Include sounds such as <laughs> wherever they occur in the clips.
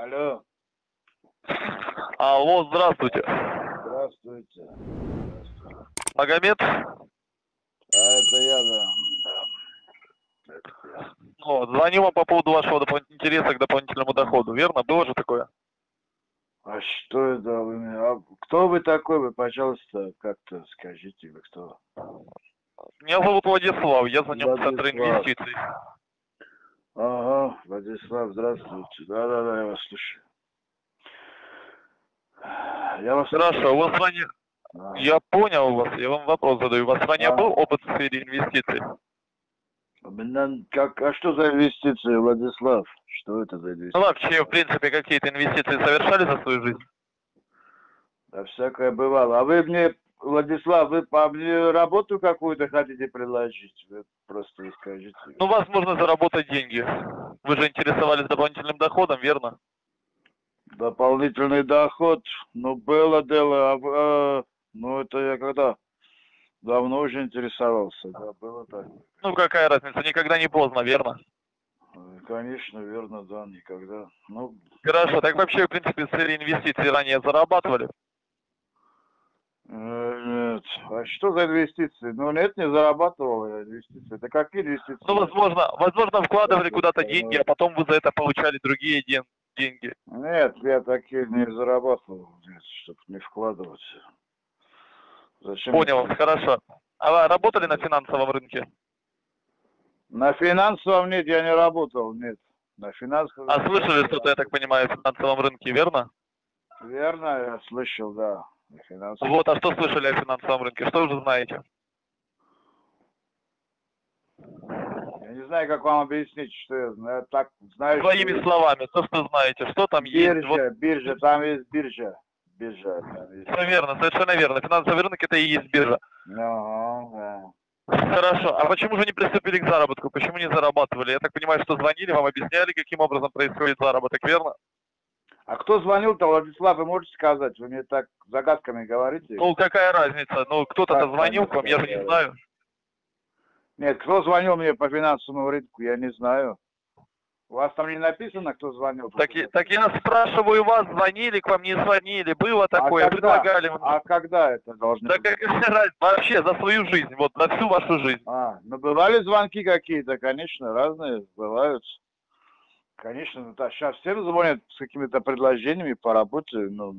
Алло, Алло, здравствуйте. здравствуйте. Здравствуйте. Магомед? А это я, да. да. Я. Звоню вам по поводу вашего допол- интереса к дополнительному доходу, верно? Было же такое? А что это вы мне? А кто вы такой? Вы, пожалуйста, как-то скажите, вы кто? Меня зовут Владислав, я звоню в Центр Владислав. инвестиций. Ага, Владислав, здравствуйте. Да-да-да, я вас слушаю. Я вас Хорошо, у вас ранее... А, Я понял вас, я вам вопрос задаю. У вас ранее А. был опыт в сфере инвестиций? у меня как, а что за инвестиции, Владислав? Что это за Ну инвестиции? вообще, в принципе, какие-то инвестиции совершали за свою жизнь? Да всякое бывало. А вы мне, Владислав, вы по мне работу какую-то хотите предложить? Вы просто и скажите. Ну, возможно, заработать деньги. Вы же интересовались дополнительным доходом, верно? Дополнительный доход, ну, было дело, а, а, ну, это я когда давно уже интересовался, да, было так. Ну, какая разница, никогда не поздно, верно? Э, Конечно, верно, да, никогда. Ну, Хорошо, так вообще, в принципе, сфере инвестиций ранее зарабатывали? Э, нет. А что за инвестиции? Ну, нет, не зарабатывал я инвестиции. Это какие инвестиции? Ну, возможно, возможно, вкладывали куда-то деньги, а потом вы за это получали другие ден- деньги. Нет, я такие не зарабатывал, нет, чтобы не вкладывать. Зачем? Понял, хорошо. А вы работали на финансовом рынке? На финансовом нет, я не работал, нет. На финансовом... А слышали что-то, я так понимаю, о финансовом рынке, верно? Верно, я слышал, да. На финансовом. Вот, а что слышали о финансовом рынке? Что уже знаете? Я не знаю, как вам объяснить, что я знаю. Так, знаю, Своими что словами, то, что знаете, что там есть? биржа, Вот, биржа, там есть биржа. Биржа, там есть. все верно, совершенно верно. Финансовый рынок это и есть биржа. Ага, Хорошо. А почему же не приступили к заработку? Почему не зарабатывали? Я так понимаю, что звонили, вам объясняли, каким образом происходит заработок, верно? А кто звонил-то, Владислав, вы можете сказать? Вы мне так загадками говорите? Ну, какая разница? Ну, кто-то-то Как звонил к вам, я же не знаю. Нет, кто звонил мне по финансовому рынку, я не знаю. У вас там не написано, кто звонил? Так, я- так я спрашиваю вас, звонили к вам, не звонили, было А такое, когда? предлагали. А когда это должно Да быть? разница? Вообще, за свою жизнь, вот, за всю вашу жизнь. А, ну бывали звонки какие-то, конечно, разные бывают. Конечно, ну, да, сейчас всем звонят с какими-то предложениями по работе, ну,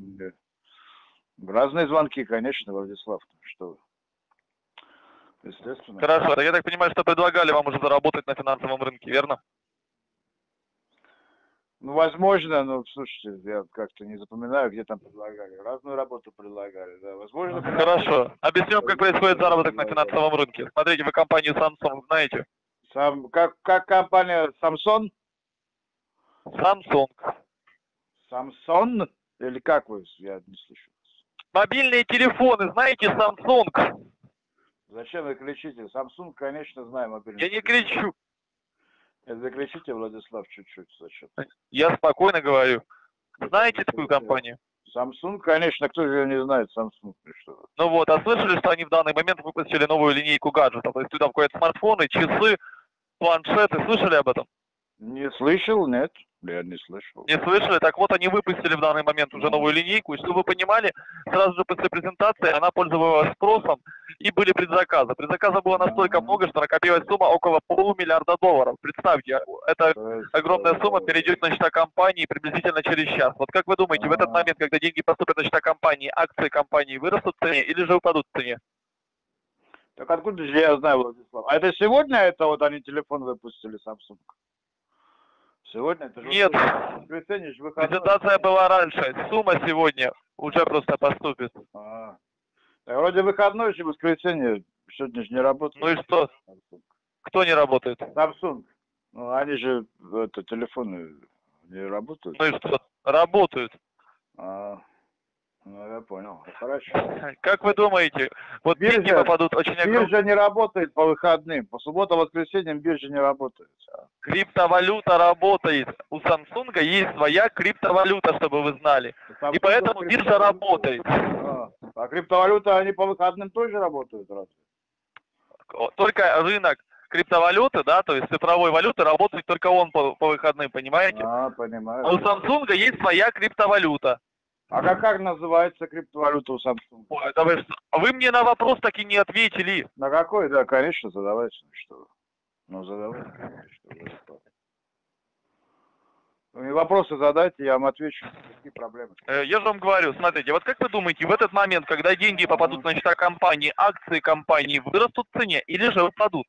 разные звонки, конечно, Владислав, ну, что. Естественно. Хорошо, так я так понимаю, что предлагали вам уже заработать на финансовом рынке, верно? Ну, возможно, ну, слушайте, я как-то не запоминаю, где там предлагали. Разную работу предлагали, да. Возможно, Хорошо. Объясню вам, как происходит заработок на финансовом рынке. Смотрите, вы компанию Samsung знаете? Сам, как, как компания Samsung? Samsung. Samsung? Или как вы? Я не слышу. Мобильные телефоны, знаете, Samsung? Зачем вы кричите? Samsung, конечно, знаю мобильный. Я не кричу. Вы кричите, Владислав, чуть-чуть. Зачем? Я спокойно говорю. Знаете такую компанию? Samsung, конечно, кто же её не знает Samsung? что. Ну вот, а слышали, что они в данный момент выпустили новую линейку гаджетов? То есть туда входят смартфоны, часы, планшеты. Слышали об этом? Не слышал? Нет, я не слышал. Не слышали? Так вот, они выпустили в данный момент уже новую линейку. И чтобы вы понимали, сразу же после презентации она пользовалась спросом и были предзаказы. Предзаказа было настолько много, что накопилась сумма около полумиллиарда долларов. Представьте, это То есть, огромная э, сумма перейдет на счета компании приблизительно через час. Вот как вы думаете, в этот момент, когда деньги поступят на счета компании, акции компании вырастут в цене или же упадут в цене? Так откуда же я знаю, Владислав? А это сегодня это вот они телефон выпустили Samsung? Сегодня это же Нет. воскресенье же выходной. Презентация была раньше. Сумма сегодня уже просто поступит. А. Так вроде выходной же воскресенье. Сегодня же не работает. Ну и что? Samsung. Кто не работает? Samsung. Ну, они же, это, телефоны не работают. Ну и что? Работают. А, ну, я понял. Хорошо. <laughs> Как вы думаете, вот Биржа- деньги попадут очень огромные. Биржа не работает по выходным. По субботам, воскресеньям биржа не работает. Криптовалюта работает. У Samsung есть своя криптовалюта, чтобы вы знали. Samsung И поэтому биржа работает. А, а криптовалюта, они по выходным тоже работают разве? Только рынок криптовалюты, да, то есть цифровой валюты, работает только он по, по выходным, понимаете? А, понимаю. А у Samsung есть своя криптовалюта. А как, как называется криптовалюта у Samsung? Ой, да вы, что? А вы мне на вопрос так и не ответили. На какой? Да, конечно, задавайте. Ну что. Ну, задавайте. Что вы, что. Вы мне вопросы задайте, я вам отвечу. Какие проблемы? Э, Я же вам говорю, смотрите, вот как вы думаете, в этот момент, когда деньги попадут на счета компании, акции компании вырастут в цене или же упадут?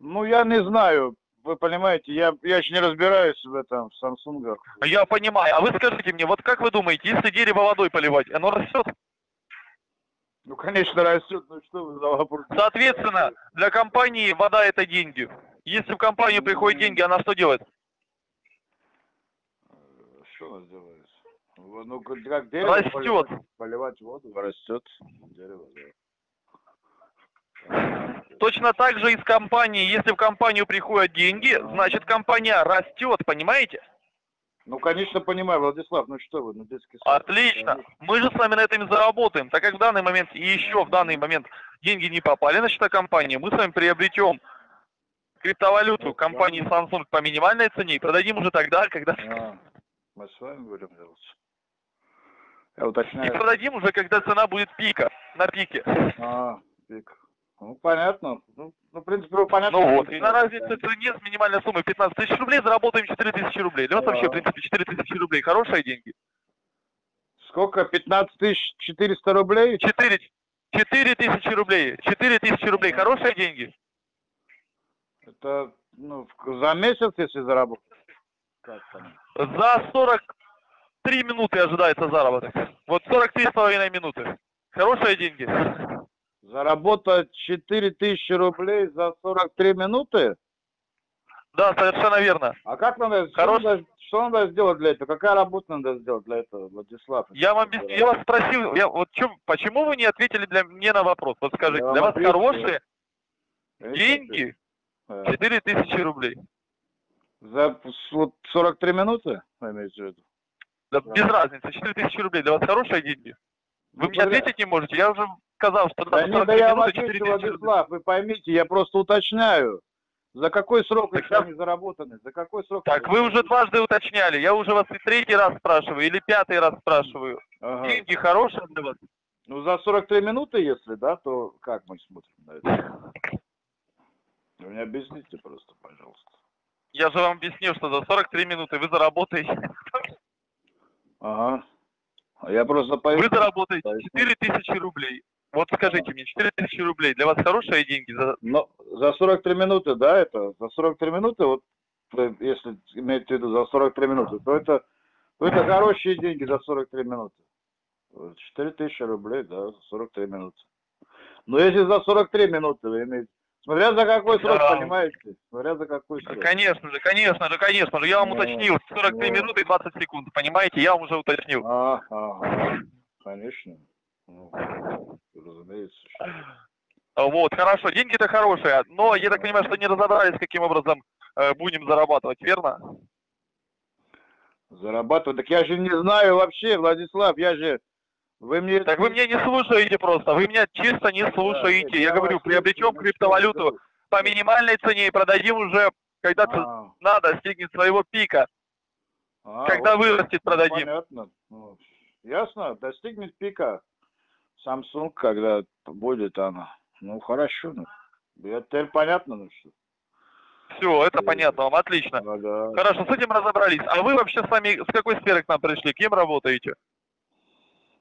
Ну, я не знаю. Вы понимаете, я, я еще не разбираюсь в этом, в Samsung. Я понимаю. А вы скажите мне, вот как вы думаете, если дерево водой поливать, оно растет? Ну, конечно, растет. Ну, что вы за вопрос? Соответственно, для компании вода это деньги. Если в компанию приходят деньги, она что делает? Что делается? Вот, Ну, как как дерево Растет. Поливать, поливать воду, растет дерево, да. Точно так же и с компанией. Если в компанию приходят деньги, значит компания растет, понимаете? Ну, конечно, понимаю, Владислав, ну что вы, ну детский сад. Отлично. Мы же с вами на этом и заработаем. Так как в данный момент и еще в данный момент деньги не попали на счета компании, мы с вами приобретем криптовалюту компании Samsung по минимальной цене и продадим уже тогда, когда... А, мы с вами будем делать. Я И уточняю. продадим уже, когда цена будет пика, на пике. А, пик. Ну, понятно. Ну, ну, в принципе, понятно. Ну вот, и на разнице цене с минимальной суммой 15 тысяч рублей заработаем 4 тысячи рублей. Для вас Да. вообще, в принципе, 4 тысячи рублей хорошие деньги. Сколько? 15 тысяч 400 рублей? 4, 4 тысячи рублей. 4 тысячи рублей хорошие деньги. Это, ну, за месяц, если заработать? За 43 минуты ожидается заработок. Вот 43,5 минуты. Хорошие деньги. Заработать 4 тысячи рублей за 43 минуты? Да, совершенно верно. А как надо, что Хорош- надо, что надо сделать для этого? Какая работа надо сделать для этого, Владислав? Я вам без- я вас спросил, я, вот чё, почему вы не ответили для мне на вопрос? Вот скажите, Я для вас ответил. хорошие деньги э, 4 тысячи рублей. За вот 43 минуты, вы имеете в виду? Да, Да. без разницы, 4 тысячи рублей для вас хорошие деньги. Вы Ну, мне бля. ответить не можете, я уже сказал, что Да не, да 43 я вам минуты 4 отвечу. Владислав, вы поймите, я просто уточняю. За какой срок Так они заработаны? За какой срок? Так, вы уже дважды уточняли, я уже вас и третий раз спрашиваю, или пятый раз спрашиваю. Ага. Деньги хорошие для вас? Ну, за 43 минуты, если, да, то как мы смотрим на это? Вы мне объясните просто, пожалуйста. Я же вам объяснил, что за 43 минуты вы заработаете, Ага. А я просто вы поясню. заработаете Поясню. 4 тысячи рублей. Вот скажите мне, 4 тысячи рублей для вас хорошие деньги? За... Но за 43 минуты, да, это, за 43 минуты, вот, вы, если иметь в виду за 43 минуты, то это, то это хорошие деньги за 43 минуты. Вот, 4 тысячи рублей, да, за 43 минуты. Но если за 43 минуты вы имеете, смотря за какой срок, Да. понимаете, смотря за какой срок. Конечно же, конечно же, конечно же. Я вам Ну, уточнил. 43 ну. минуты и 20 секунд. Понимаете, я вам уже уточнил. А, ага, конечно. Ну, разумеется. А, Вот, хорошо. Деньги-то хорошие. Но я так понимаю, что не разобрались, каким образом э, будем зарабатывать, верно? Зарабатывать. Так я же не знаю вообще, Владислав, я же... Вы мне... Так вы меня не слушаете просто. Вы меня чисто не слушаете. Я говорю, приобретем криптовалюту по минимальной цене и продадим уже, когда А, надо, достигнет своего пика. а, Когда вот, вырастет, ну, продадим. Понятно. Ну, ясно, достигнет пика Samsung, когда будет она. Ну, хорошо. Ну. Я теперь понятно, ну что. Все, это понятно вам, отлично. Ну, да. Хорошо, с этим разобрались. А вы вообще сами с какой сферы к нам пришли? Кем работаете?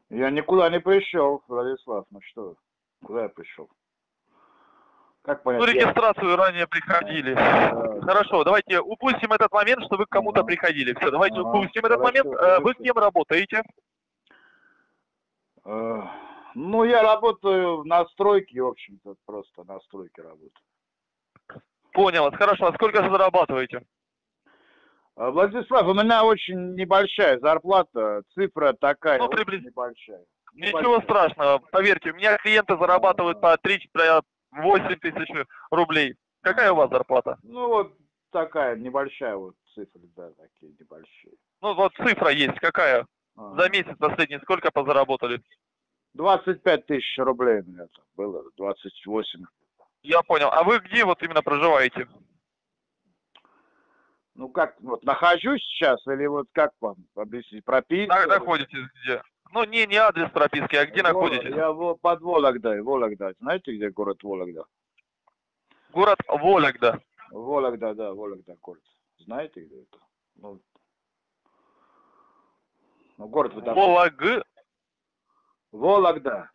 Я никуда не пришел, Владислав, ну что, куда я пришел? Как понять? Ну, я- регистрацию ранее приходили. Да. Хорошо, давайте упустим этот момент, что вы к кому-то Ага. приходили. Все, давайте Ага, упустим этот хорошо, момент. Э, Вы хорошо. кем работаете? Ну, я работаю на стройке, в общем-то, просто на стройке работаю. Понял. Хорошо, а сколько зарабатываете? А, Владислав, у меня очень небольшая зарплата, цифра такая, Ну, очень приблизительно. небольшая. Ничего Небольшая. страшного. Поверьте, у меня клиенты зарабатывают по 3-8 тысяч рублей. Какая у вас зарплата? Ну, вот такая небольшая вот цифра, да, такие небольшие. Ну, вот цифра есть. Какая? А, За месяц последний сколько позаработали? 25 тысяч рублей у меня там было, 28. Я понял. А вы где вот именно проживаете? Ну как, вот нахожусь сейчас, или вот как вам объяснить, прописка? На- находитесь где? Ну, не, не адрес прописки, а где Вол- находитесь? Я под Вологдой, Вологда. Знаете, где город Вологда? Город Вологда. Вологда, да, Вологда город. Знаете, где это? Ну, ну город вы там... Волог... Вологда.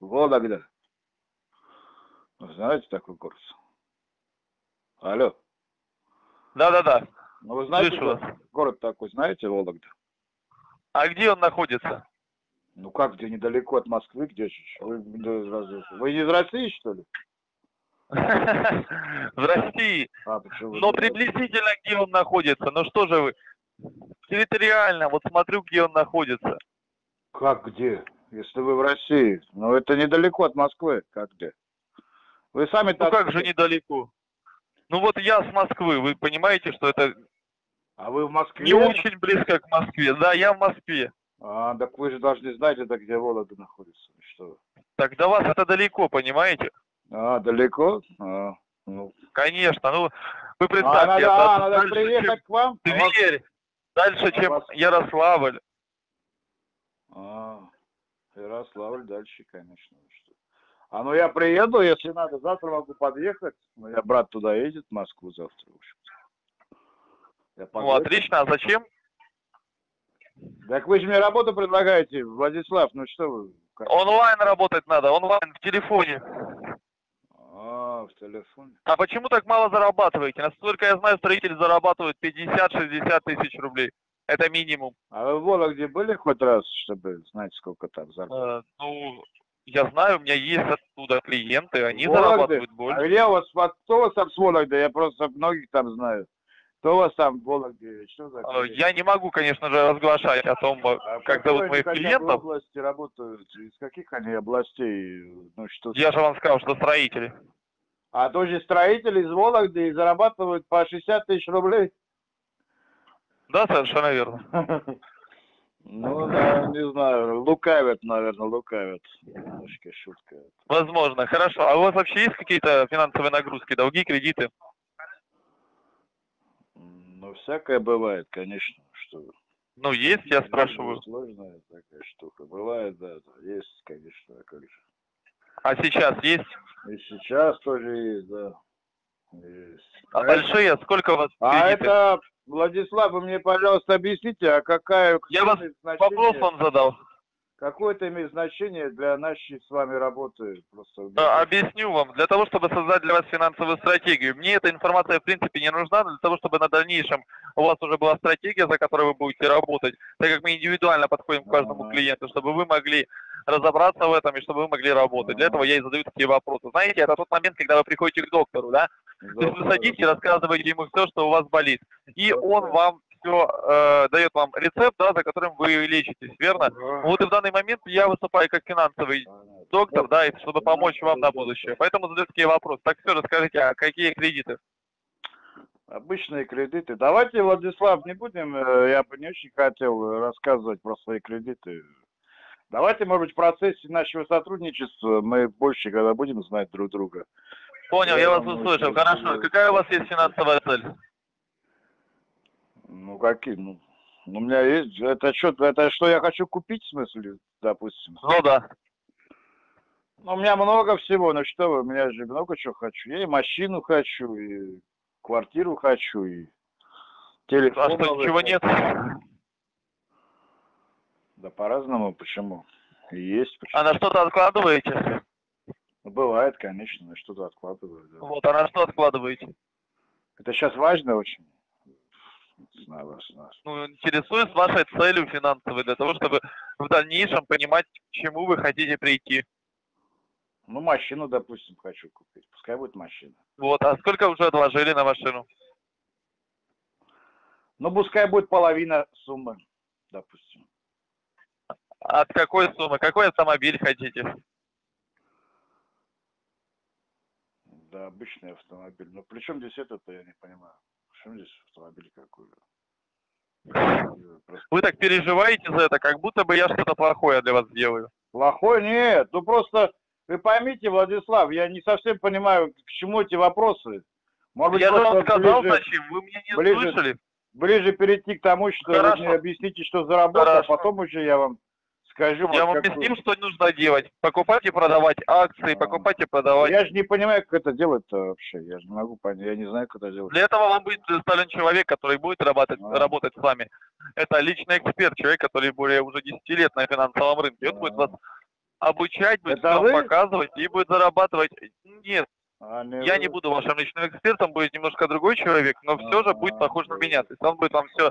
Вологда. Ну, Знаете такой город? Алло. Да-да-да. Ну, вы знаете, Слышу город, город такой, знаете, Вологда? А где он находится? Ну как, где недалеко от Москвы, где же? Вы, вы из России, что ли? <laughs> В России. А, вы Но приблизительно где он находится? Ну что же вы? Территориально, вот смотрю, где он находится. Как где? Если вы в России. Ну, это недалеко от Москвы. Как где? Вы сами Ну как же недалеко? Ну вот я с Москвы, вы понимаете, что это А вы в Москве? не очень близко к Москве. Да, я в Москве. А, так вы же должны знать, это где Вологда находится. Что? Так до вас это далеко, понимаете? А, далеко? А, ну. Конечно, ну вы А, представьте, надо, это а, надо дальше, приехать к вам? чем А вас- Тверь, дальше, а чем вас- Ярославль. А, Ярославль дальше, конечно. Что? А ну я приеду, если надо, завтра могу подъехать. Ну, я брат туда едет, в Москву завтра, в общем Я Ну отлично, а зачем? Так вы же мне работу предлагаете, Владислав, ну что вы? как? Онлайн работать надо, онлайн, в телефоне. А, в телефоне. А почему так мало зарабатываете? Насколько я знаю, строители зарабатывают 50-60 тысяч рублей. Это минимум. А вы в Вологде были хоть раз, чтобы знать, сколько там зарплата? Э, ну, я знаю, у меня есть оттуда клиенты, они Вологды? зарабатывают больше. А где у вас, кто у вас там с Вологды? Я просто многих там знаю. Кто у вас там в Вологде? Что за Э, клиенты? Я не могу, конечно же, разглашать о том, э, А в как зовут моих клиентов. области работают? Из каких они областей? Ну, что... Я же вам сказал, что строители. А тоже строители из Вологды и зарабатывают по 60 тысяч рублей? Да, совершенно верно. <laughs> Ну, да, не знаю, лукавят, наверное, лукавят. Немножко шутка. Возможно. Хорошо. А у вас вообще есть какие-то финансовые нагрузки, долги, кредиты? Ну, всякое бывает, конечно, что... Ну, есть, я спрашиваю. Сложная такая штука. Бывает, да, да, есть, конечно, а как же. А сейчас есть? И сейчас тоже есть, да. А это- большие? Сколько у вас а кредиты? это, Владислав, вы мне, пожалуйста, объясните, а какая... Я вас Вопрос вам задал. Какое это имеет значение для нашей с вами работы? Просто А, Объясню вам. Для того, чтобы создать для вас финансовую стратегию. Мне эта информация, в принципе, не нужна, для того, чтобы на дальнейшем у вас уже была стратегия, за которой вы будете работать, так как мы индивидуально подходим к каждому клиенту, чтобы вы могли разобраться в этом и чтобы вы могли работать. Для этого я и задаю такие вопросы. Знаете, это тот момент, когда вы приходите к доктору, да? То есть вы садитесь и рассказываете ему все, что у вас болит. И Да, он да. вам все дает вам рецепт, да, за которым вы лечитесь, верно? Вот и в данный момент я выступаю как финансовый доктор, да, и чтобы помочь вам на будущее. Поэтому задаю такие вопросы. Так все, расскажите, а какие кредиты? Обычные кредиты. Давайте, Владислав, не будем, э, я бы не очень хотел э, рассказывать про свои кредиты. Давайте, может быть, в процессе нашего сотрудничества мы больше, когда будем знать друг друга. Понял, я Я вас услышал. Хорошо. Какая у вас есть финансовая цель? Ну, какие? Ну, у меня есть... Это что, это что я хочу купить, в смысле, допустим? Ну да. Ну, у меня много всего, ну что вы, у меня же много чего хочу. Я и машину хочу, и квартиру хочу, и телефон. А что, ничего нет? Да по-разному, почему? Есть, почему? А на что-то откладываете? Ну, Бывает, конечно, я что-то откладываю. да. Вот, а на что откладываете? Это сейчас важно очень. Вас, нас. Ну, интересуюсь вашей целью финансовой, для того, чтобы в дальнейшем понимать, к чему вы хотите прийти. Ну, машину, допустим, хочу купить. Пускай будет машина. Вот, а сколько уже отложили на машину? Ну, пускай будет половина суммы, допустим. От какой суммы? Какой автомобиль хотите? Да, обычный автомобиль. Но при чем здесь это-то, я не понимаю. При чем здесь автомобиль? Просто Вы так переживаете за это, как будто бы я что-то плохое для вас делаю. Плохой нет, ну просто Вы поймите, Владислав, я не совсем понимаю, к чему эти вопросы. Может быть, Я же вам сказал, ближе, зачем, вы меня не ближе- слышали. ближе перейти к тому, что вы Хорошо. мне объясните, что за работа, Хорошо. а потом уже я вам скажу. Я вам объяснил, что нужно делать. Покупать и продавать акции, А. покупать и продавать. Я же не понимаю, как это делать-то вообще. Я же не могу понять, я не знаю, как это делать. Для этого вам будет представлен человек, который будет работать, А. работать с вами. Это личный эксперт, человек, который более уже 10 лет на финансовом рынке. Он А. будет вас обучать, будет Это вы? показывать и будет зарабатывать. Нет, А, я не вы- буду вашим личным экспертом, будет немножко другой человек, но все же будет А. похож на меня. То есть он будет вам все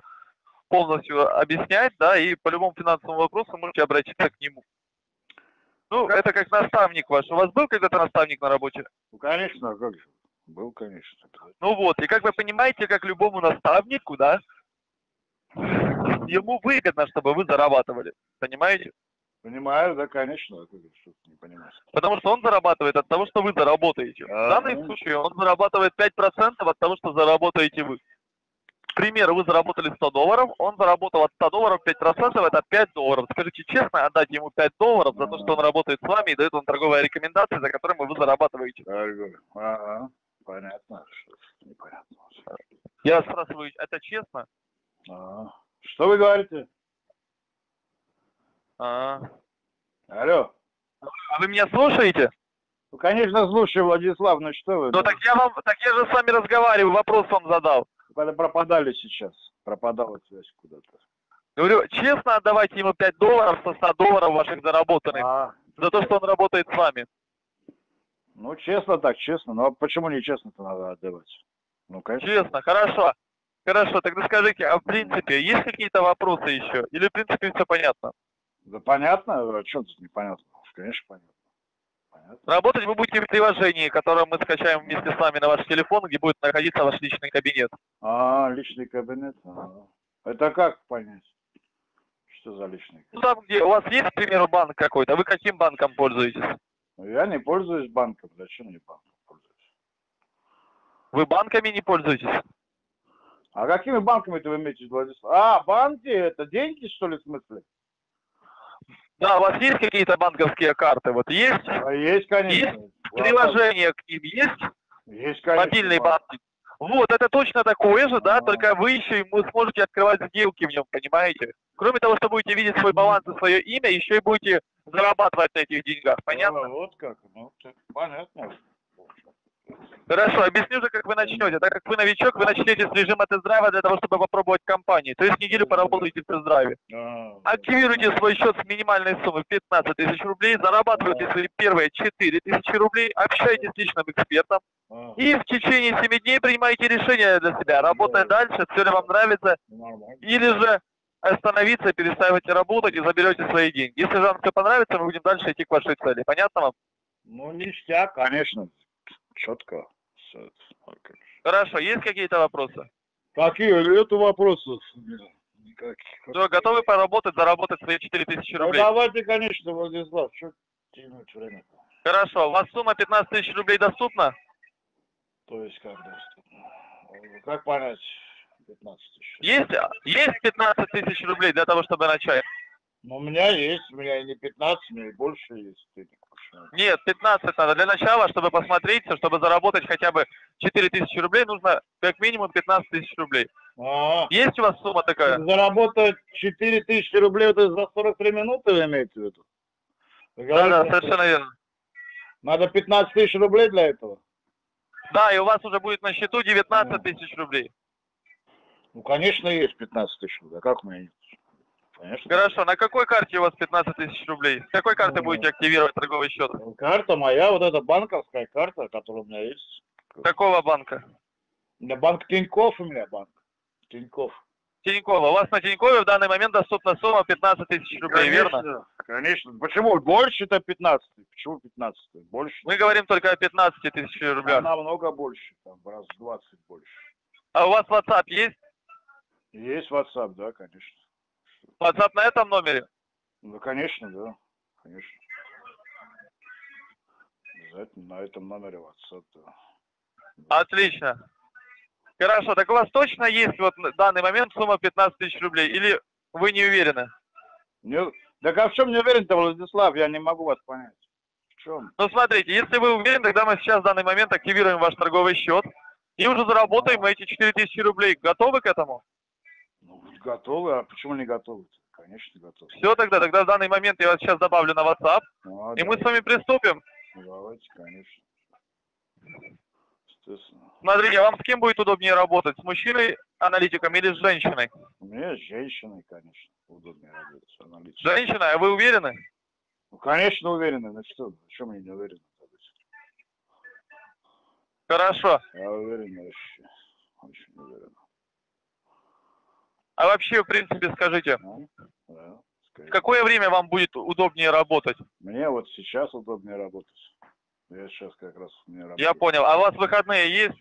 полностью объяснять, да, и по любому финансовому вопросу можете обратиться к нему. Ну, Как- это как наставник ваш. У вас был когда-то наставник на работе? Ну, конечно, а как же. Был, конечно. Ну вот, и как вы понимаете, как любому наставнику, да, ему выгодно, чтобы вы зарабатывали. Понимаете? Понимаю, да, конечно. а не понимаешь. Потому что он зарабатывает от того, что вы заработаете. В А, данном ну. случае он зарабатывает 5% от того, что заработаете вы. К примеру, вы заработали 100 долларов, он заработал от 100 долларов 5%, это 5 долларов. Скажите честно, отдать ему 5 долларов за то, что он работает с вами и дает вам торговые рекомендации, за которыми вы зарабатываете. Ага, понятно. Непонятно. Я спрашиваю, это честно? Ага. Что вы говорите? А, Алло. а вы меня слушаете? Ну, конечно, слушаю, Владислав, ну что вы? Ну так я вам, так я же с вами разговариваю, вопрос вам задал. Пропадали сейчас. Пропадала связь куда-то. Говорю, честно отдавайте ему 5 долларов со 100 долларов ваших заработанных А, за то, что он работает с вами. ну, честно так, честно. Ну, а почему не честно-то надо отдавать? Ну, конечно. Честно, хорошо. Хорошо, тогда скажите, а в принципе, есть какие-то вопросы еще? Или в принципе все понятно? Да понятно? А что тут непонятно? Конечно, понятно. Понятно. Работать вы будете в приложении, которое мы скачаем вместе с вами на ваш телефон, где будет находиться ваш личный кабинет. А, личный кабинет? А. Это как понять? Что за личный Ну кабинет? там, где у вас есть, к примеру, банк какой-то, вы каким банком пользуетесь? Ну, Я не пользуюсь банком. Зачем мне банком пользуюсь? Вы банками не пользуетесь? А какими банками-то вы имеете Владислав? А, банки, это деньги, что ли, в смысле? Да, у вас есть какие-то банковские карты? Вот есть? А есть, конечно. Приложение к ним есть? Есть, конечно. Мобильный банк. Вот, это точно такое же, да, А. только вы еще вы сможете открывать сделки в нем, понимаете? Кроме того, что будете видеть свой баланс и свое имя, еще и будете зарабатывать на этих деньгах, понятно? А, вот как. Ну, так, понятно. Хорошо, объясню же, как вы начнете. Так как вы новичок, вы начнете с режима тест-драйва для того, чтобы попробовать компании. То есть неделю поработаете в тест-драйве. Активируйте свой счет с минимальной суммой в 15 тысяч рублей, зарабатывайте свои первые 4 тысячи рублей, общайтесь с личным экспертом, И в течение 7 дней принимайте решение для себя, работать дальше, все ли вам нравится, или же остановиться, переставите работать и заберете свои деньги. Если же вам все понравится, мы будем дальше идти к вашей цели. Понятно вам? Ну, ништяк, конечно. Четко. Ну. Хорошо, есть какие-то вопросы? Какие это вопросы? Никаких. Все, готовы поработать, заработать свои 4000 Ну, рублей? давайте, конечно, Владислав, что тянуть время -то? Хорошо, у вас сумма 15 тысяч рублей доступна? То есть как доступно? Как понять 15 тысяч? Есть, есть 15 тысяч рублей для того, чтобы начать? Ну, у меня есть, у меня и не 15, у меня и больше есть денег. Нет, 15 надо. Для начала, чтобы посмотреться, чтобы заработать хотя бы 4 тысячи рублей, нужно как минимум 15 тысяч рублей. А, Есть у вас сумма такая? заработать 4 тысячи рублей это за 43 минуты вы имеете в виду? Да, да, совершенно верно. Надо 15 тысяч рублей для этого? Да, и у вас уже будет на счету 19 тысяч рублей. Ну, конечно, есть 15 тысяч рублей. А как у меня нет? Конечно. Хорошо, на какой карте у вас 15 тысяч рублей? С какой карты Ну, будете активировать торговый счет? Карта моя, вот эта банковская карта, которая у меня есть. Какого банка? У меня банк Тинькофф у меня банк. Тинькофф. Тинькова. У вас на Тинькове в данный момент доступна сумма 15 тысяч рублей, верно? Конечно, Конечно. Почему? Больше-то 15. Почему 15? Больше. Мы говорим только о 15 тысяч рублях. Намного больше. Там раз в 20 больше. А у вас WhatsApp есть? Есть WhatsApp, да, конечно. WhatsApp на этом номере? Ну, конечно, да. Конечно. Обязательно на этом номере WhatsApp, да. Отлично. Хорошо, так у вас точно есть вот на данный момент сумма 15 тысяч рублей? Или вы не уверены? Не... Так а в чем не уверен-то, Владислав? Я не могу вас понять. чем? Ну, смотрите, если вы уверены, тогда мы сейчас в данный момент активируем ваш торговый счет и уже заработаем эти 4000 рублей. Готовы к этому? Ну, готовы, а почему не готовы? Конечно, готовы. Все тогда, тогда в данный момент я вас сейчас добавлю на WhatsApp, Ну, а и мы с вами приступим. Давайте, конечно. Естественно. Смотрите, а вам с кем будет удобнее работать? С мужчиной, аналитиком или с женщиной? Мне с женщиной, конечно, удобнее работать. с аналитикой. женщиной, а вы уверены? Ну, конечно, уверены. Ну что, о чем я не уверен? Хорошо. Я уверен вообще. Очень уверен. А вообще, в принципе, скажите? Да, в какое время вам будет удобнее работать? Мне вот сейчас удобнее работать. Я сейчас как раз у меня Я работаю. понял. А у вас выходные есть?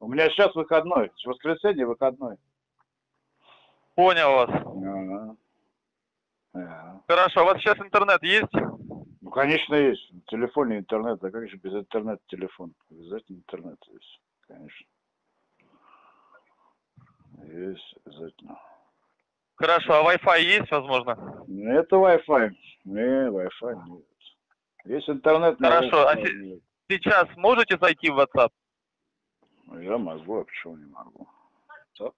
У меня сейчас выходной. С воскресенья выходной. Понял вас. Ага. Ага. Хорошо. А у вас сейчас интернет есть? Ну, конечно, есть. В телефоне интернет. А как же без интернета телефон? Обязательно интернет есть. Конечно. Есть, обязательно. Хорошо. А Wi-Fi есть, возможно? Это Wi-Fi. Не, Wi-Fi нет. Есть интернет, Хорошо, а нет. Сейчас можете зайти в WhatsApp? Ну, Я могу, а почему не могу? Так,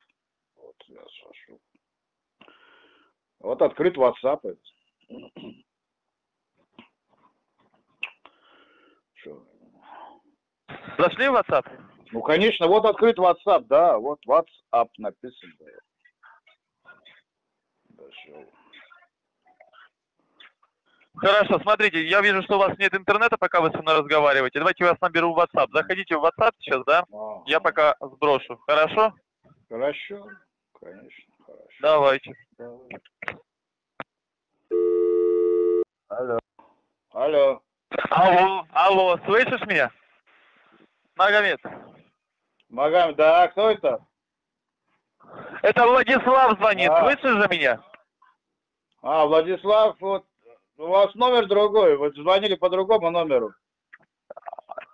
вот я зашел. Вот открыт WhatsApp. <clears throat> Зашли в WhatsApp? Ну, конечно, вот открыт WhatsApp, да, вот WhatsApp написано. Зашел. Хорошо, смотрите, я вижу, что у вас нет интернета, пока вы со мной разговариваете. Давайте я вас наберу в WhatsApp. Заходите в WhatsApp сейчас, да? А, Я пока сброшу. Хорошо? Хорошо, конечно, хорошо. Давайте. Давай. Алло. Алло. Алло, алло, слышишь меня? Магомед, Магомед, да, кто это? это Владислав звонит, А. слышишь же меня? А, Владислав, вот у вас номер другой, вы звонили по другому номеру.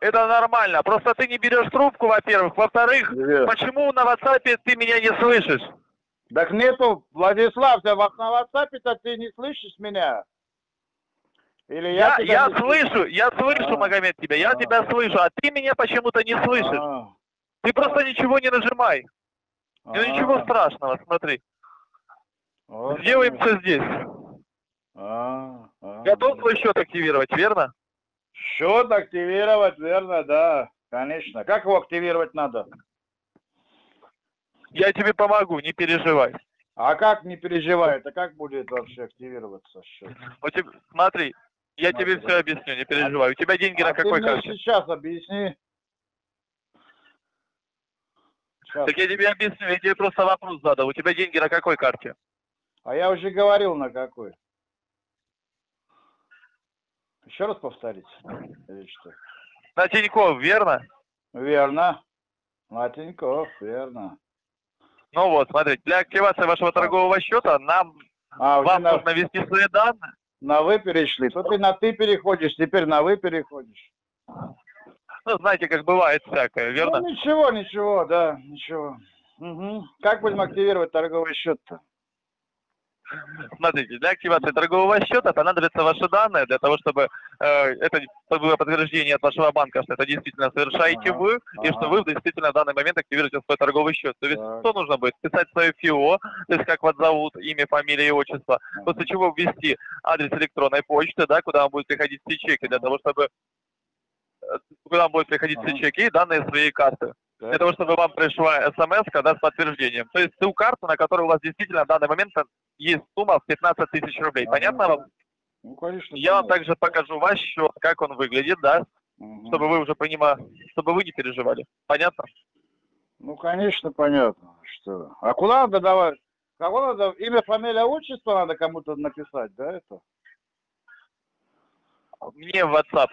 Это нормально, просто ты не берешь трубку, во-первых. Во-вторых, почему на WhatsApp ты меня не слышишь? Так нету, Владислав, на WhatsApp-то ты не слышишь меня? Или Я, тебя я не слышу, я слышу, А. Магомед, тебя, я А. тебя слышу, а ты меня почему-то не слышишь. А, Ты просто ничего не нажимай. а, Ну ничего страшного, смотри. Вот Сделаем все здесь. А, а. Готов свой счет активировать, верно? Счет активировать, верно, да, конечно. Как его активировать надо? Я тебе помогу, не переживай. А как не переживай, это как будет вообще активироваться счет? У тебя, смотри, я Смотри, тебе все объясню, не переживай. У тебя деньги а на какой карте? сейчас объясни. Сейчас. Так я тебе объясню, я тебе просто вопрос задал. У тебя деньги на какой карте? А я уже говорил на какой. Еще раз повторить? Или что? На Тинькофф, верно? Верно. На Тинькофф, верно. Ну вот, смотри, для активации вашего торгового счета нам А, вам на, нужно ввести свои данные. на вы перешли. То ты на ты переходишь, теперь на вы переходишь. Ну, знаете, как бывает всякое, верно? Ну, ничего, ничего, да, ничего. Мгм. Как будем активировать торговый счет-то? Смотрите, для активации торгового счета понадобятся ваши данные для того, чтобы э, это было подтверждение от вашего банка, что это действительно совершаете Ага, вы, и ага. что вы действительно в данный момент активируете свой торговый счет. То есть Так. что нужно будет? Писать свое ФИО, то есть как вас зовут, имя, фамилия и отчество, после чего ввести адрес электронной почты, да, куда вам будут приходить все чеки, для того, чтобы э, куда вам будут приходить все Ага. чеки и данные своей карты. Для того, чтобы вам пришла смс да, с подтверждением. То есть ту карту, на которой у вас действительно в данный момент есть сумма в 15 тысяч рублей. Понятно вам? Ну, конечно. Я вам также покажу ваш счет, как он выглядит, да, Мгм. чтобы вы уже понимали, чтобы вы не переживали. Понятно? Ну, конечно, понятно, что. А куда надо давать? Кого надо? Имя, фамилия, отчество надо кому-то написать, да, это? Мне в WhatsApp.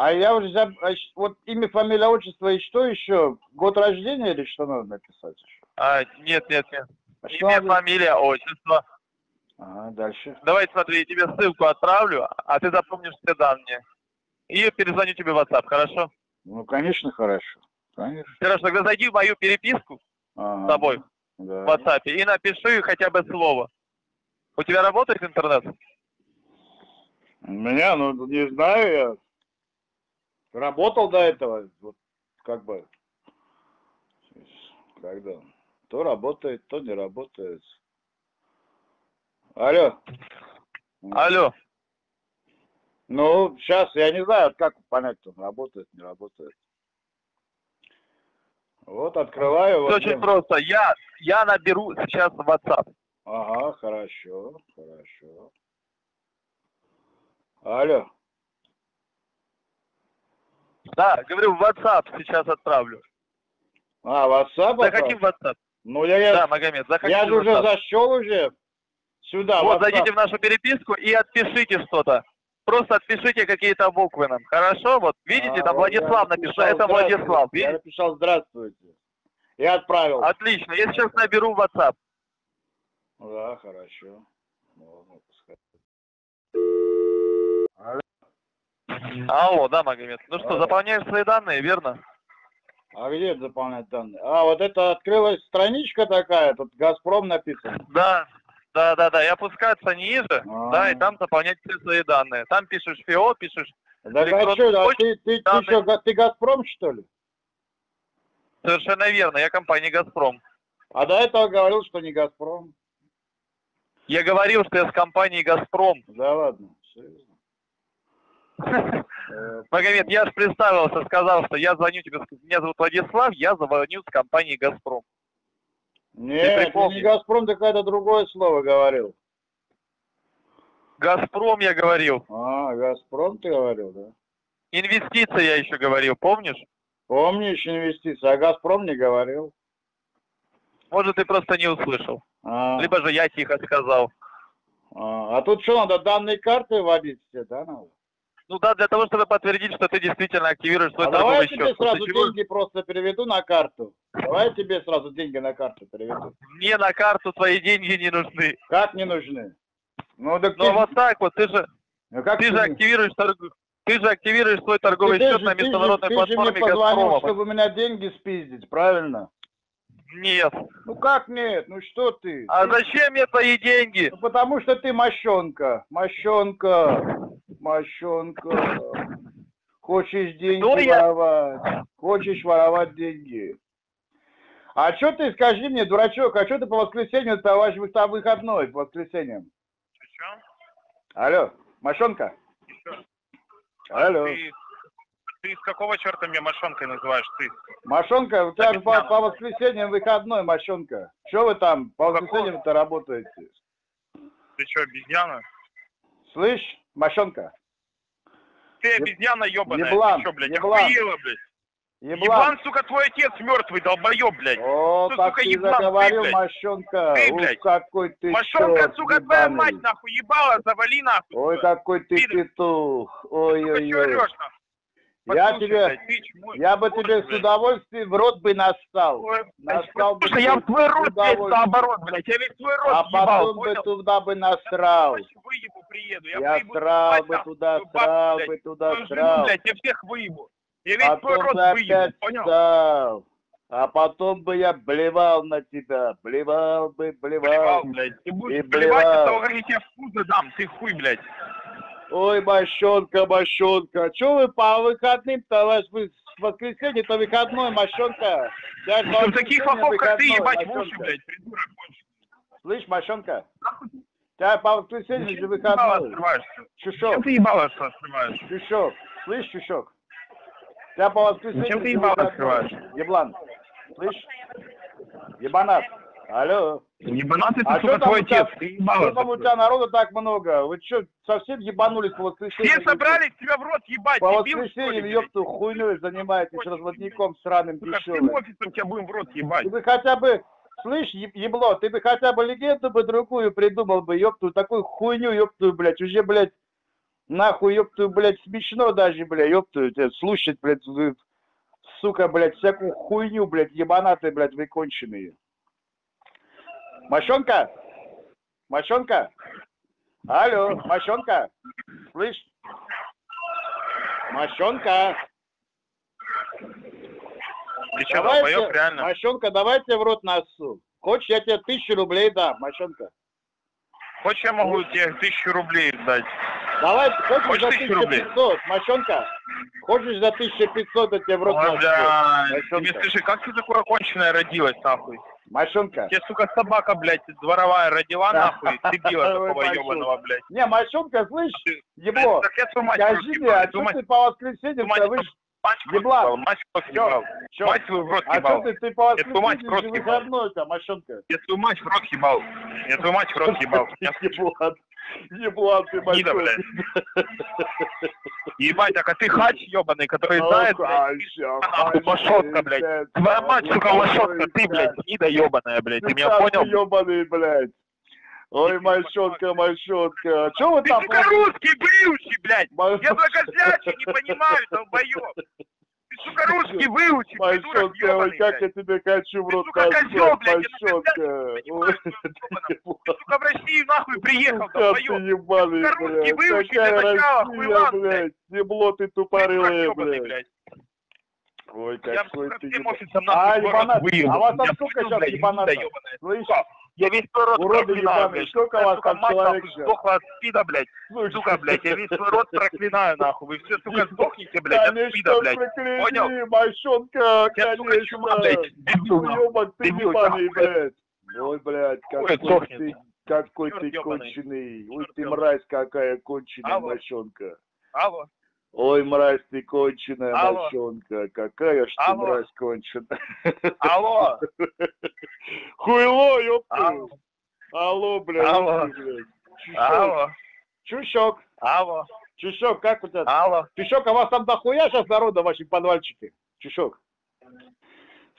А я уже заб- а вот имя, фамилия, отчество и что еще? Год рождения или что надо написать еще? А, нет, нет, нет. А что Имя, надо? фамилия, отчество. Ага, дальше. Давай, смотри, я тебе ссылку отправлю, а ты запомнишь все данные. И перезвоню тебе в WhatsApp, хорошо? Ну, конечно, хорошо. Конечно. Хорошо, тогда зайди в мою переписку Ага. с тобой Да. в WhatsApp и напиши хотя бы слово. У тебя работает интернет? Меня, ну, не знаю, я работал до этого, вот, как бы, когда, то работает, то не работает. Алло. Алло. Ну, сейчас я не знаю, как понять, там работает, не работает. Вот открываю. Все вот очень мне- просто. Я, я наберу сейчас WhatsApp. Ага, хорошо, хорошо. Алло. Да, говорю, в WhatsApp сейчас отправлю. А, WhatsApp? Заходи в WhatsApp. Ну, я, я, Да, Магомед, заходи я же уже зашел уже сюда. Вот, WhatsApp. зайдите в нашу переписку и отпишите что-то. Просто отпишите какие-то буквы нам. Хорошо? Вот, видите, А, там Владислав написал. Это Владислав. Я написал «Здравствуйте». И отправил. Отлично. Я сейчас наберу WhatsApp. Да, хорошо. Можно пускай. Алло, да, Магомед. Ну что, заполняешь свои данные, верно? А где заполнять данные? А, вот это открылась страничка такая, тут «Газпром» написано. Да. Да, да, да. И опускаться ниже, А. да, и там заполнять все свои данные. Там пишешь ФИО, пишешь Да а что, а ты, ты, ты, что, ты «Газпром», что ли? совершенно верно, я компания «Газпром». А до этого говорил, что не «Газпром». Я говорил, что я с компанией «Газпром». Да ладно, серьезно. Э, Магомед, я же представился, сказал, что я звоню тебе, меня зовут Владислав, я звоню с компании «Газпром». Нет, ты не «Газпром», ты какое-то другое слово говорил. «Газпром» я говорил. А, «Газпром» ты говорил, да? Инвестиции я еще говорил, помнишь? Помнишь инвестиции, а «Газпром» не говорил. Может, ты просто не услышал. А, Либо же я тихо сказал. а, а тут что, надо данные карты вводить все, да, надо? Ну да, для того, чтобы подтвердить, что ты действительно активируешь свой А давай торговый я тебе счет. сразу чего деньги просто переведу на карту. Давай я тебе сразу деньги на карту переведу. Мне на карту твои деньги не нужны. Как не нужны? Ну, так ты, вот так вот, ты же, ну, как ты же не- активируешь торг- ты же активируешь свой торговый ты счет же- на ты же- международной ты же платформе мне позвонил, чтобы у меня деньги спиздить, правильно? Нет. Ну как нет? Ну что ты? А Ты- зачем мне твои деньги? Ну, потому что ты мощонка, мощонка, мощонка. Хочешь деньги я- воровать, хочешь воровать деньги. А что ты, скажи мне, дурачок, а что ты по воскресенью, там выходной, по воскресеньям? Алло, мощонка? Алло, Ты, ты с какого черта меня мошонкой называешь? Ты мощонка, у тебя же по, по воскресеньям выходной, мощонка. Что вы там по воскресеньям-то работаете? ты что, обезьяна? Слышь, мощонка, Ты обезьяна ебаная. еблан, ты что, блядь, еблан. охуела, блядь? еблан. Еблан, сука, твой отец мертвый, долбоеб, блядь. О, Ты, как сука, ты еблан, ты, заговорил, блядь. мощонка. Ты, Ух, блядь. какой ты Мошонка, черт сука, твоя мать, нахуй, ебала, завали, нахуй. Ой, какой ты Пидор. петух. Сука, чё Ой-ой-ой. орёшь, нахуй? Я тебе, я бы тебе с удовольствием в рот бы настал. Настал бы Слушай, я в твой рот, удовольствие. наоборот, блядь, я весь твой рот А потом бы туда бы насрал. Я выебу приеду, я, Я срал бы туда, срал бы туда, срал. блядь, я всех выебу. Я весь твой Потом рот бы выебу, понял? встал. А потом бы я блевал на тебя. Блевал бы, Блевал, блевал. блядь. Ты И будешь блевал. блевать от того, как я тебе в пузо дам, ты хуй, блядь. Ой, мощонка, мощонка. Че вы по выходным-то, ваш вы в воскресенье-то выходной, мощонка? Я таких лохов, как ты, ебать в уши, блядь, придурок. Слышь, мощонка? Тебя по воскресенье же выходной. Чушок, Зачем ты ебало что открываешь? чушок. Слышь, чушок? Тебя по воскресенье Зачем ты ебало открываешь? Еблан. Слышь? Ебанат. Алло. Ебанатый ты, А сука, там твой отец, ты Что там у тебя народу так много? Вы что, совсем ебанулись по воскресеньям? Все собрались тебя в рот ебать, По дебил, воскресеньям, ёпту, хуйней занимаетесь разводником сраным Сука, всем офисом тебя будем в рот ебать. Ты бы хотя бы, слышь, еб- ебло, ты бы хотя бы легенду бы другую придумал бы, ёпту, такую хуйню, ёпту, блядь, уже, блядь, нахуй, ёпту, блядь, смешно даже, блядь, ёпту, слушать, блядь, сука, блядь, всякую хуйню, блядь, ебанатые, блядь, вы конченые. Мощонка? Мощонка? Алло, мощонка? Слышь? Мощонка? Ты че, долбоёб, реально? Мощонка, давайте в рот носу. Хочешь, я тебе тысячу рублей дам, мощонка? Хочешь, я могу тебе тысячу рублей дать? Давай, хочешь Хочешь за тысячу рублей? 1500, мощонка? Хочешь за 1500, я тебе в рот Ой, ты мне скажи, как ты такая конченая родилась, нахуй? Мощонка. Тебе, сука, собака, блядь, дворовая родила, нахуй, <laughs> дебила такого ебаного, блядь. Не, мощонка, слышь, Ты- ебло, скажи мне, ебал, а что ты по воскресеньям мать- слышь? мать в рот еблан? ебал, мать в рот ебал. Мать свою в рот А что ебал. ты, ты по Я твою мать в воскресеньям ебал. выходной-то, мощонка? Я твою мать в рот ебал. Я твою мать в рот <laughs> ебал. Еблан, ты, мощонка. Ебать, так а ты хач ебаный, который знает, нахуй, лошадка, блядь. Твоя мать, сука, лошадка, ты, блядь, гнида ебаная, блядь, ты меня понял? ебаный, блядь. Ой, мощонка, мощонка. А чё вы Ты, там? сука, русский выучи, блядь! Я благозрячий, не понимаю, долбоёб! Ты, сука, русский выучи, придурок ебаный, как я тебе хочу в Ты, рот сука, назвать, козёл, блядь, я. Ты, сука, в Россию нахуй приехал, Сука, ты долбоёб! ебаный, Сука, русский блядь. выучи Какая для начала, хуйлан, блядь. Ебло ты тупорылый, блядь. Ой, Я, какой сука, ты всем ебаный. офисам А, ебанат, а вас там Я понял, сейчас ёбаная. Слышь, Сука, Я весь свой рот Уроды проклинаю, блядь. сколько вас там мать человек нахуй сдохла от спида, блядь. слушай, Сука, блядь, я весь свой рот проклинаю, нахуй. Вы все, сука, сдохните, блядь, от спида, блядь. Понял? мощонка, Я, сука, чума, блядь, дебил, нахуй. Дебил, ебаный, нахуй, блядь. Ой, блядь, Ой, какой ты, какой ты конченый. Ой, ты мразь какая конченая мощонка. Алло, Ой, мразь ты конченая Алло. мощонка. Какая ж ты Алло. мразь конченая. алло, <laughs> Хуйло, ёпта. алло, Алло, блядь. Алло. блядь. Алло, Чущок. алло, Чущок, как у тебя? алло. Чущок, а вас там дохуя сейчас народа в вашем подвальчике?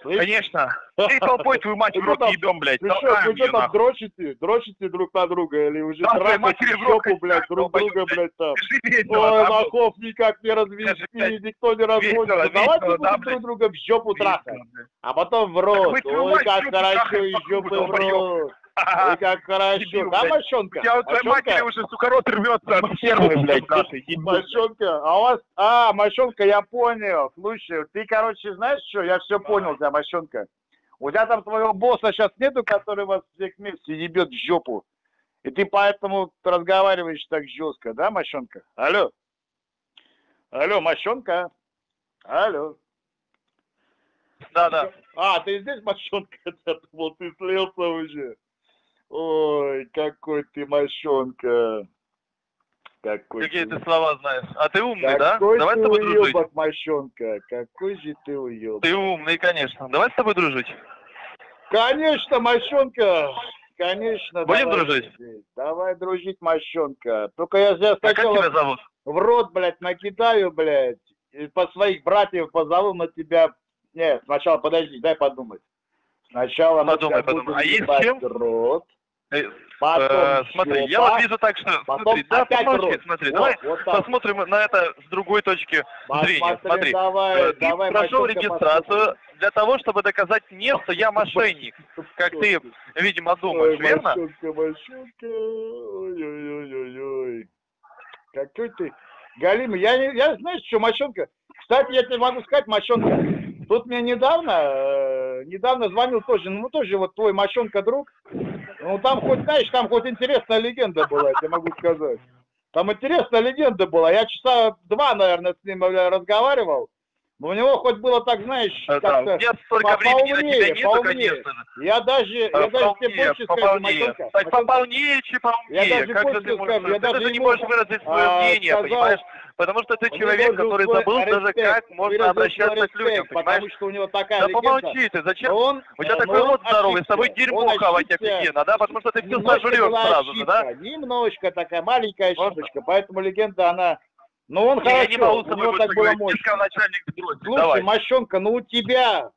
Слышь? Конечно. Ты <laughs> толпой твою мать в там- ебем, блядь. Чущок, Толкаем вы что там дрочите? Дрочите друг на друга или уже Да, трахаете хоть блядь, друг друга, блядь, там? Ой, лохов никак не развести, никто не разводит. Давайте будем друг друга в жопу трахать, а потом в рот. вы Ой, как жопу хорошо, и жопы в рот. Ой, как <laughs> хорошо. Да, блядь. мощонка? У твоей матери уже, сука, рот рвется от первой, блядь, нашей. Мощонка, а у вас... А, Мощонка, я понял. Слушай, ты, короче, знаешь что? Я все понял тебя, Мощонка. У тебя там твоего босса сейчас нету, который вас всех вместе ебет в жопу. И ты поэтому разговариваешь так жестко, да, Мощонка? Алло. Алло, Мощонка. Алло. Да, да. А, ты здесь, Мощонка? <laughs> Я думал, ты слился уже. Ой, какой ты Мощонка. Какой Какие ты ты слова знаешь? А ты умный, да? какой Давай ты с тобой дружить. уебок, мощонка. Какой же ты уебок. Ты умный, конечно. Давай с тобой дружить. Конечно, мощонка. Конечно. Будем давай дружить? Давай дружить, мощонка. Только я сейчас А как сначала тебя зовут? в рот, блядь, накидаю, блядь. И по своих братьев позову на тебя. Нет, сначала подожди, дай подумать. Сначала Подумай, подумай. А есть чем? рот. Э, Потом э, смотри, я жопа, вот вижу так, что... потом Смотри, да, помолчи, смотри. Вот, Давай вот так. посмотрим на это с другой точки зрения. Посмотри, Смотри, давай, Э, ты давай, прошел регистрацию для того, чтобы доказать мне, что я мошенник. Как ты, видимо, думаешь, Ой, верно? Мощонка, мощонка. Ой-ой-ой-ой. Какой ты... Галима, я, не- я знаешь, что, мощонка? Кстати, я тебе могу сказать, мощонка, тут мне недавно, э, недавно звонил тоже, ну тоже вот твой мощонка друг, ну там хоть, знаешь, там хоть интересная легенда была, я тебе могу сказать. Там интересная легенда была, я часа два, наверное, с ним э, разговаривал, но у него хоть было так, знаешь, Да, как-то... меня столько по- времени на тебя нету, поумнее. конечно же. Я даже, я даже тебе больше скажу, Так, Мощонка, пополнее, чем Я поумнее. даже Как же ты можешь, скажу, я ты даже даже не можешь выразить свое а, мнение, сказал, понимаешь? Потому что ты человек, который был забыл даже, респект, как можно обращаться свой к людям, респект, понимаешь? Потому что у него такая Да легенда. помолчи ты, зачем? Он, У тебя э, такой рот здоровый, с тобой дерьмо хавать офигенно, да? Потому что ты все сожрешь сразу же, да? Немножко такая маленькая ошибочка, поэтому легенда, она... Ну он Не, я не могу хорошо, у него так было мощно. Начальник Слушай, давай. Мощонка, ну у тебя,